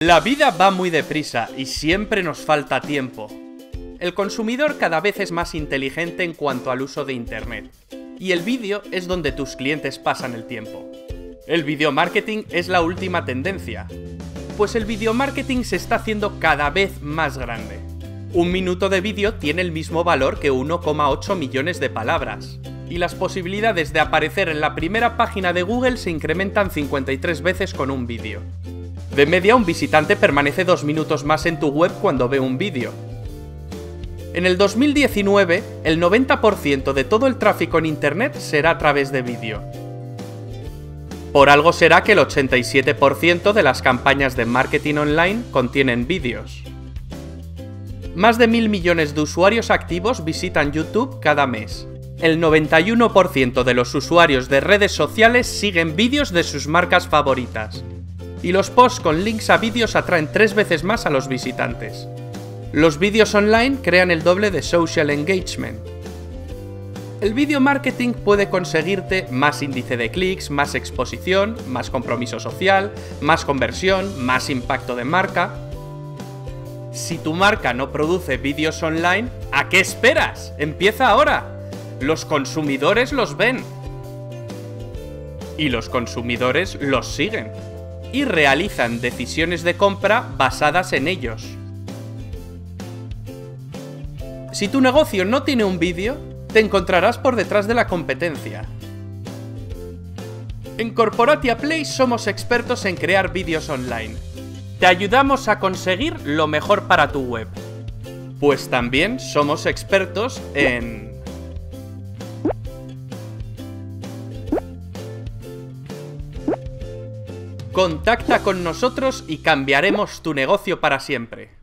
La vida va muy deprisa y siempre nos falta tiempo. El consumidor cada vez es más inteligente en cuanto al uso de Internet. Y el vídeo es donde tus clientes pasan el tiempo. El video marketing es la última tendencia. Pues el video marketing se está haciendo cada vez más grande. Un minuto de vídeo tiene el mismo valor que 1,8 millones de palabras. Y las posibilidades de aparecer en la primera página de Google se incrementan 53 veces con un vídeo. De media, un visitante permanece dos minutos más en tu web cuando ve un vídeo. En el 2019, el 90% de todo el tráfico en Internet será a través de vídeo. Por algo será que el 87% de las campañas de marketing online contienen vídeos. Más de mil millones de usuarios activos visitan YouTube cada mes. El 91% de los usuarios de redes sociales siguen vídeos de sus marcas favoritas y los posts con links a vídeos atraen tres veces más a los visitantes. Los vídeos online crean el doble de social engagement. El video marketing puede conseguirte más índice de clics, más exposición, más compromiso social, más conversión, más impacto de marca. Si tu marca no produce vídeos online, ¿a qué esperas? Empieza ahora. Los consumidores los ven. Y los consumidores los siguen y realizan decisiones de compra basadas en ellos. Si tu negocio no tiene un vídeo, te encontrarás por detrás de la competencia. En Corporatia Play somos expertos en crear vídeos online. Te ayudamos a conseguir lo mejor para tu web. Pues también somos expertos en Contacta con nosotros y cambiaremos tu negocio para siempre.